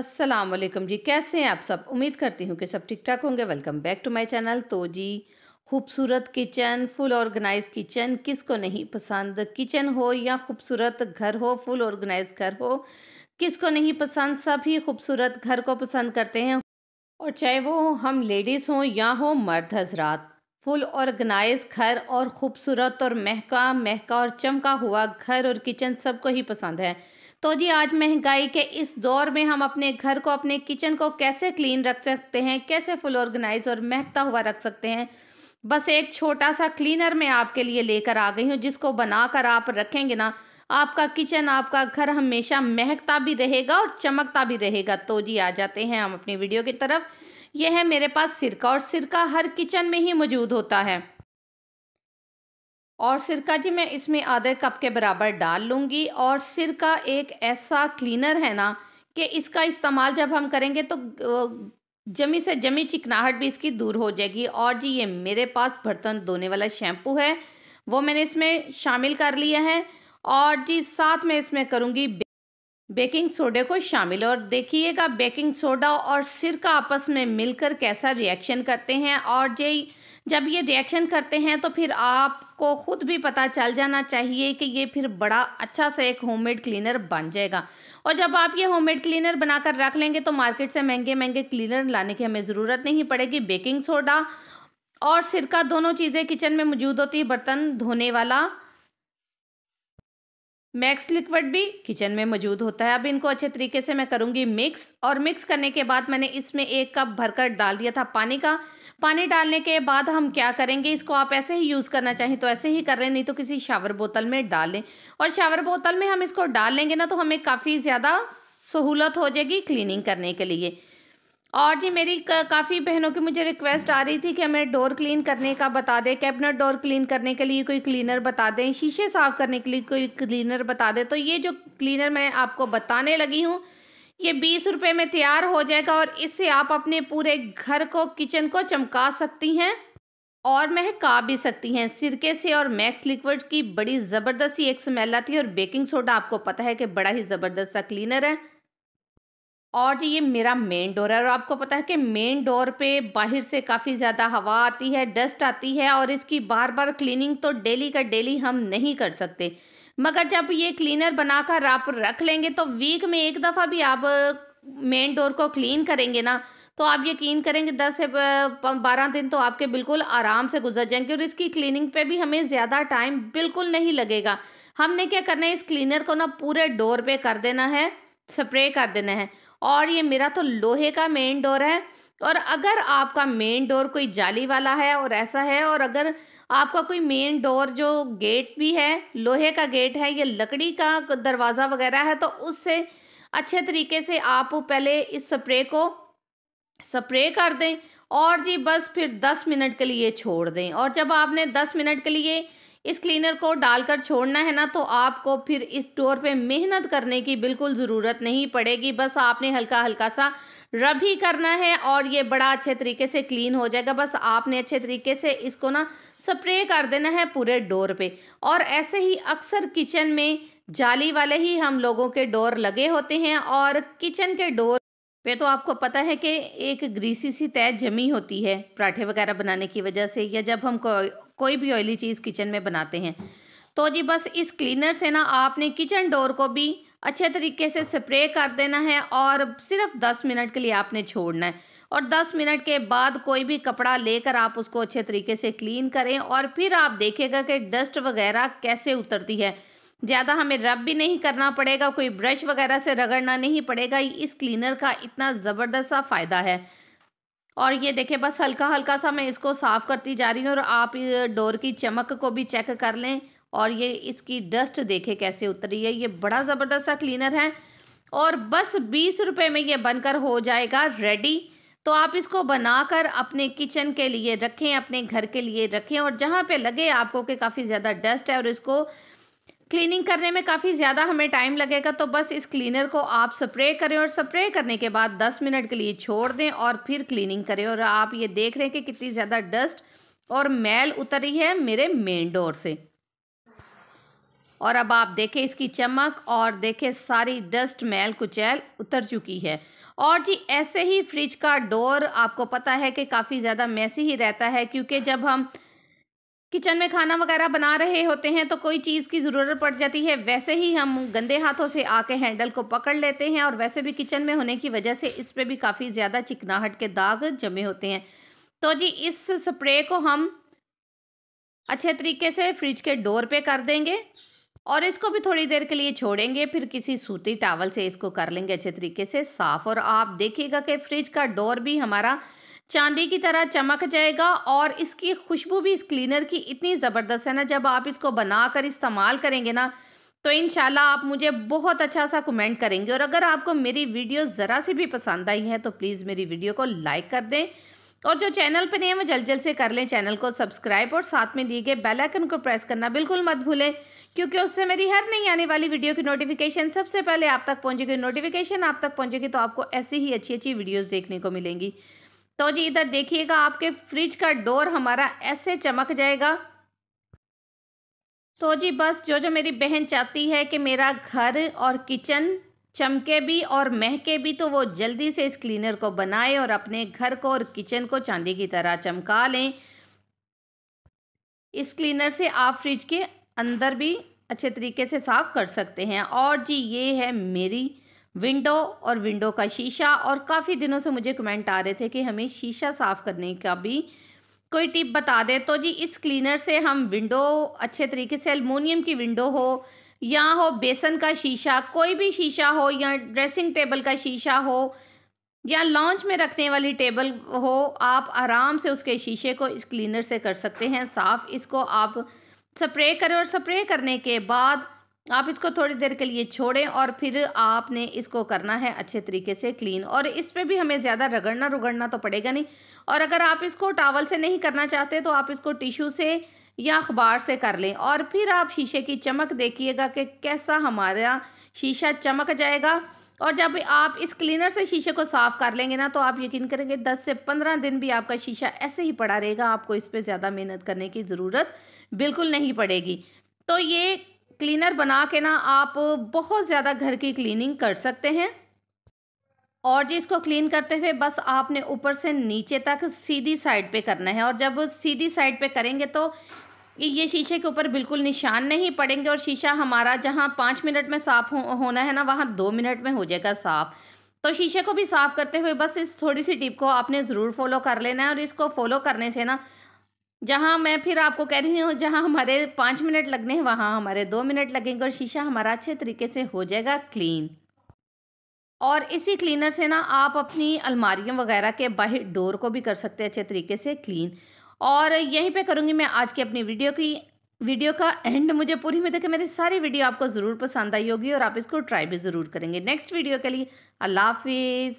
अस्सलाम वालेकुम जी। कैसे हैं आप सब? उम्मीद करती हूँ कि सब ठीक ठाक होंगे। Welcome back to my channel. तो जी, खूबसूरत किचन, फुल ऑर्गेनाइज किचन, किसको नहीं पसंद? किचन हो या खूबसूरत घर हो, फुल ऑर्गेनाइज घर हो, किसको नहीं पसंद? सभी खूबसूरत घर को पसंद करते हैं। और चाहे वो हम लेडीज़ हों या हो मर्द हजरात, फुल ऑर्गेनाइज घर और ख़ूबसूरत और महका महका और चमका हुआ घर और किचन सबको ही पसंद है। तो जी, आज महँगाई के इस दौर में हम अपने घर को, अपने किचन को कैसे क्लीन रख सकते हैं, कैसे फुल ऑर्गेनाइज और महकता हुआ रख सकते हैं, बस एक छोटा सा क्लीनर मैं आपके लिए लेकर आ गई हूँ, जिसको बनाकर आप रखेंगे ना, आपका किचन, आपका घर हमेशा महकता भी रहेगा और चमकता भी रहेगा। तो जी, आ जाते हैं हम अपनी वीडियो की तरफ़। यह है मेरे पास सिरका और सिरका हर किचन में ही मौजूद होता है। और सिरका जी, मैं इसमें आधे कप के बराबर डाल लूँगी। और सिरका एक ऐसा क्लीनर है ना कि इसका इस्तेमाल जब हम करेंगे तो जमी से जमी चिकनाहट भी इसकी दूर हो जाएगी। और जी, ये मेरे पास बर्तन धोने वाला शैम्पू है। वो मैंने इसमें शामिल कर लिया है। और जी, साथ में इसमें करूँगी बेकिंग सोडे को शामिल। और देखिएगा बेकिंग सोडा और सिरका आपस में मिलकर कैसा रिएक्शन करते हैं। और जी जब ये रिएक्शन करते हैं तो फिर आपको ख़ुद भी पता चल जाना चाहिए कि ये फिर बड़ा अच्छा सा एक होममेड क्लीनर बन जाएगा। और जब आप ये होममेड क्लीनर बनाकर रख लेंगे तो मार्केट से महँगे महँगे क्लीनर लाने की हमें ज़रूरत नहीं पड़ेगी। बेकिंग सोडा और सिरका दोनों चीज़ें किचन में मौजूद होती है। बर्तन धोने वाला मैक्स लिक्विड भी किचन में मौजूद होता है। अब इनको अच्छे तरीके से मैं करूँगी मिक्स और मिक्स करने के बाद मैंने इसमें एक कप भरकर डाल दिया था पानी का। पानी डालने के बाद हम क्या करेंगे? इसको आप ऐसे ही यूज़ करना चाहें तो ऐसे ही कर लें नहीं तो किसी शावर बोतल में डाल। और शावर बोतल में हम इसको डाल लेंगे ना तो हमें काफ़ी ज़्यादा सहूलत हो जाएगी क्लीनिंग करने के लिए। और जी मेरी काफ़ी बहनों की मुझे रिक्वेस्ट आ रही थी कि हमें डोर क्लीन करने का बता दें। कैबिनेट डोर क्लीन करने के लिए कोई क्लीनर बता दें, शीशे साफ़ करने के लिए कोई क्लीनर बता दें। तो ये जो क्लीनर मैं आपको बताने लगी हूँ ये बीस रुपये में तैयार हो जाएगा और इससे आप अपने पूरे घर को, किचन को चमका सकती हैं और महका भी सकती हैं। सिरके से और मैक्स लिक्विड की बड़ी ज़बरदस्त ही एक स्मेल आती है और बेकिंग सोडा आपको पता है कि बड़ा ही ज़बरदस्त सा क्लीनर है। और जी, ये मेरा मेन डोर है और आपको पता है कि मेन डोर पे बाहर से काफ़ी ज़्यादा हवा आती है, डस्ट आती है और इसकी बार बार क्लीनिंग तो डेली का डेली हम नहीं कर सकते। मगर जब ये क्लीनर बनाकर आप रख लेंगे तो वीक में एक दफ़ा भी आप मेन डोर को क्लीन करेंगे ना तो आप यकीन करेंगे दस से बारह दिन तो आपके बिल्कुल आराम से गुजर जाएँगे और इसकी क्लीनिंग पे भी हमें ज़्यादा टाइम बिल्कुल नहीं लगेगा। हमने क्या करना है, इस क्लीनर को ना पूरे डोर पे कर देना है स्प्रे कर देना है। और ये मेरा तो लोहे का मेन डोर है, और अगर आपका मेन डोर कोई जाली वाला है और ऐसा है, और अगर आपका कोई मेन डोर जो गेट भी है, लोहे का गेट है या लकड़ी का दरवाज़ा वगैरह है तो उससे अच्छे तरीके से आप पहले इस स्प्रे को स्प्रे कर दें और जी बस फिर दस मिनट के लिए छोड़ दें। और जब आपने दस मिनट के लिए इस क्लीनर को डालकर छोड़ना है ना तो आपको फिर इस डोर पे मेहनत करने की बिल्कुल ज़रूरत नहीं पड़ेगी। बस आपने हल्का हल्का सा रब ही करना है और ये बड़ा अच्छे तरीके से क्लीन हो जाएगा। बस आपने अच्छे तरीके से इसको ना स्प्रे कर देना है पूरे डोर पे। और ऐसे ही अक्सर किचन में जाली वाले ही हम लोगों के डोर लगे होते हैं और किचन के डोर पे तो आपको पता है कि एक ग्रीसी सी तय जमी होती है पराठे वगैरह बनाने की वजह से या जब हम को, कोई भी ऑयली चीज़ किचन में बनाते हैं। तो जी बस इस क्लीनर से ना आपने किचन डोर को भी अच्छे तरीके से स्प्रे कर देना है और सिर्फ़ दस मिनट के लिए आपने छोड़ना है। और 10 मिनट के बाद कोई भी कपड़ा लेकर आप उसको अच्छे तरीके से क्लीन करें और फिर आप देखेगा कि डस्ट वगैरह कैसे उतरती है। ज़्यादा हमें रब भी नहीं करना पड़ेगा, कोई ब्रश वगैरह से रगड़ना नहीं पड़ेगा, इस क्लीनर का इतना ज़बरदस्त सा फ़ायदा है। और ये देखें बस हल्का हल्का सा मैं इसको साफ़ करती जा रही हूँ और आप डोर की चमक को भी चेक कर लें और ये इसकी डस्ट देखें कैसे उतरी है। ये बड़ा ज़बरदस्त सा क्लीनर है और बस बीस रुपये में ये बनकर हो जाएगा रेडी। तो आप इसको बनाकर अपने किचन के लिए रखें, अपने घर के लिए रखें और जहाँ पे लगे आपको कि काफ़ी ज़्यादा डस्ट है और इसको क्लीनिंग करने में काफ़ी ज़्यादा हमें टाइम लगेगा तो बस इस क्लीनर को आप स्प्रे करें और स्प्रे करने के बाद 10 मिनट के लिए छोड़ दें और फिर क्लीनिंग करें। और आप ये देख रहे हैं कि कितनी ज़्यादा डस्ट और मैल उतरी है मेरे मेन डोर से। और अब आप देखें इसकी चमक और देखें सारी डस्ट मैल कुचैल उतर चुकी है। और जी, ऐसे ही फ्रिज का डोर आपको पता है कि काफ़ी ज़्यादा मैसी ही रहता है, क्योंकि जब हम किचन में खाना वगैरह बना रहे होते हैं तो कोई चीज़ की ज़रूरत पड़ जाती है। वैसे ही हम गंदे हाथों से आके हैंडल को पकड़ लेते हैं और वैसे भी किचन में होने की वजह से इस पर भी काफ़ी ज़्यादा चिकनाहट के दाग जमे होते हैं। तो जी, इस स्प्रे को हम अच्छे तरीके से फ्रिज के डोर पे कर देंगे। और इसको भी थोड़ी देर के लिए छोड़ेंगे, फिर किसी सूती टावल से इसको कर लेंगे अच्छे तरीके से साफ़। और आप देखिएगा कि फ्रिज का डोर भी हमारा चांदी की तरह चमक जाएगा और इसकी खुशबू भी इस क्लीनर की इतनी ज़बरदस्त है ना, जब आप इसको बनाकर इस्तेमाल करेंगे ना तो इन आप मुझे बहुत अच्छा सा कमेंट करेंगे। और अगर आपको मेरी वीडियो ज़रा सी भी पसंद आई है तो प्लीज़ मेरी वीडियो को लाइक कर दें। और जो चैनल पर नहीं है, वो जल्द जल्द से कर लें चैनल को सब्सक्राइब और साथ में दिए गए बेल आइकन को प्रेस करना बिल्कुल मत भूलें। क्योंकि उससे मेरी हर नई आने वाली वीडियो की नोटिफिकेशन सबसे पहले आप तक पहुंचेगी। नोटिफिकेशन आप तक पहुंचेगी तो आपको ऐसी ही अच्छी अच्छी वीडियोस देखने को मिलेंगी। तो जी, इधर देखिएगा, आपके फ्रिज का डोर हमारा ऐसे चमक जाएगा। तो जी, बस जो जो मेरी बहन चाहती है कि मेरा घर और किचन चमके भी और महके भी तो वो जल्दी से इस क्लीनर को बनाए और अपने घर को और किचन को चांदी की तरह चमका लें। इस क्लीनर से आप फ्रिज के अंदर भी अच्छे तरीके से साफ़ कर सकते हैं। और जी, ये है मेरी विंडो और विंडो का शीशा। और काफ़ी दिनों से मुझे कमेंट आ रहे थे कि हमें शीशा साफ़ करने का भी कोई टिप बता दे। तो जी, इस क्लीनर से हम विंडो अच्छे तरीके से अलमोनियम की विंडो हो या हो बेसन का शीशा, कोई भी शीशा हो या ड्रेसिंग टेबल का शीशा हो या लॉन्च में रखने वाली टेबल हो, आप आराम से उसके शीशे को इस क्लीनर से कर सकते हैं। साफ़ इसको आप स्प्रे करें और स्प्रे करने के बाद आप इसको थोड़ी देर के लिए छोड़ें और फिर आपने इसको करना है अच्छे तरीके से क्लीन। और इस पर भी हमें ज़्यादा रगड़ना रुगड़ना तो पड़ेगा नहीं। और अगर आप इसको टावल से नहीं करना चाहते तो आप इसको टिशू से या अखबार से कर लें। और फिर आप शीशे की चमक देखिएगा कि कैसा हमारा शीशा चमक जाएगा। और जब आप इस क्लीनर से शीशे को साफ़ कर लेंगे ना तो आप यकीन करेंगे दस से पंद्रह दिन भी आपका शीशा ऐसे ही पड़ा रहेगा। आपको इस पर ज़्यादा मेहनत करने की ज़रूरत बिल्कुल नहीं पड़ेगी। तो ये क्लीनर बना के ना, आप बहुत ज़्यादा घर की क्लीनिंग कर सकते हैं। और जी, इसको क्लीन करते हुए बस आपने ऊपर से नीचे तक सीधी साइड पे करना है। और जब सीधी साइड पे करेंगे तो ये शीशे के ऊपर बिल्कुल निशान नहीं पड़ेंगे और शीशा हमारा जहाँ पाँच मिनट में साफ़ हो, होना है ना वहाँ दो मिनट में हो जाएगा साफ़। तो शीशे को भी साफ़ करते हुए बस इस थोड़ी सी टिप को आपने ज़रूर फॉलो कर लेना है और इसको फॉलो करने से ना जहाँ मैं फिर आपको कह रही हूँ जहाँ हमारे पाँच मिनट लगने हैं वहाँ हमारे दो मिनट लगेंगे और शीशा हमारा अच्छे तरीके से हो जाएगा क्लीन। और इसी क्लीनर से ना आप अपनी अलमारियों वगैरह के बाहर डोर को भी कर सकते हैं अच्छे तरीके से क्लीन। और यहीं पे करूँगी मैं आज की अपनी वीडियो की, वीडियो का एंड मुझे पूरी में देखें मेरी सारी वीडियो आपको ज़रूर पसंद आई होगी और आप इसको ट्राई भी ज़रूर करेंगे। नेक्स्ट वीडियो के लिए अल्लाह हाफिज़।